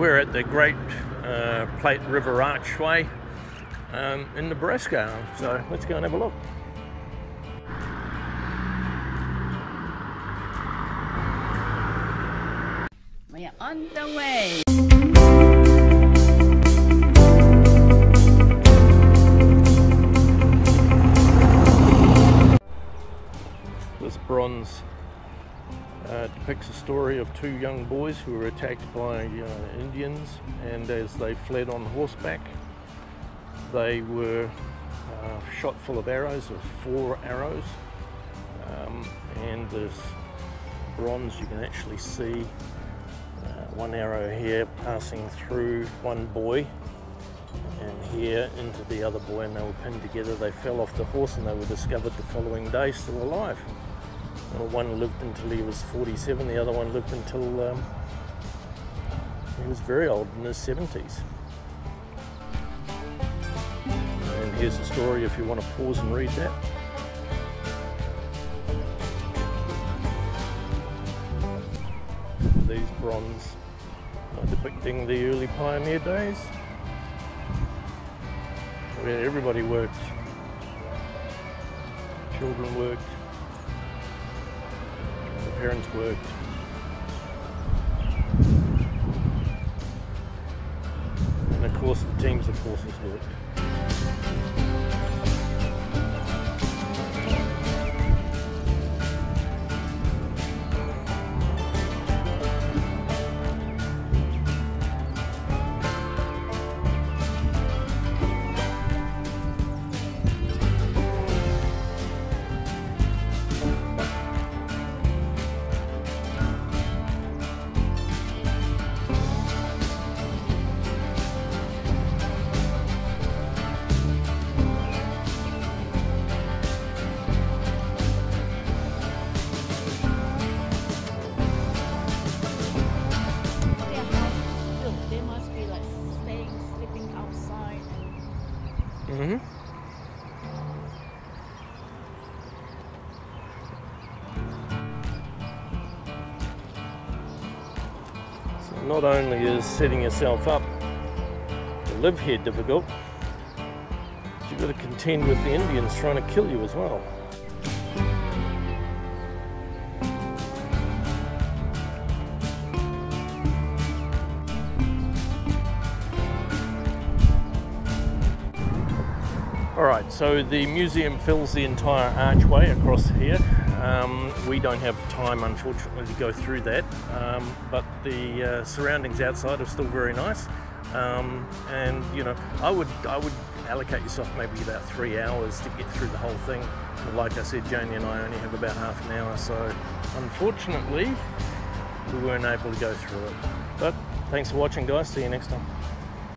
We're at the Great uh, Plate River Archway um, in Nebraska, so let's go and have a look. We're on the way. This bronze uh, depicts a story of two young boys who were attacked by uh, Indians, and as they fled on horseback, they were uh, shot full of arrows, of four arrows, um, and this bronze you can actually see uh, one arrow here passing through one boy and here into the other boy and they were pinned together. They fell off the horse and they were discovered the following day still alive. Well, one lived until he was 47, the other one lived until um, he was very old, in his 70s. And here's the story if you want to pause and read that. These bronze are depicting the early pioneer days where everybody worked. Children worked, parents worked. And of course the teams of horses worked. Be like staying, sleeping outside. Mm-hmm. So not only is setting yourself up to live here difficult, but you've got to contend with the Indians trying to kill you as well. Alright, so the museum fills the entire archway across here. Um, we don't have time, unfortunately, to go through that, um, but the uh, surroundings outside are still very nice. Um, and you know, I would I would allocate yourself maybe about three hours to get through the whole thing. But like I said, Jaynee and I only have about half an hour, so unfortunately, we weren't able to go through it. But thanks for watching, guys. See you next time.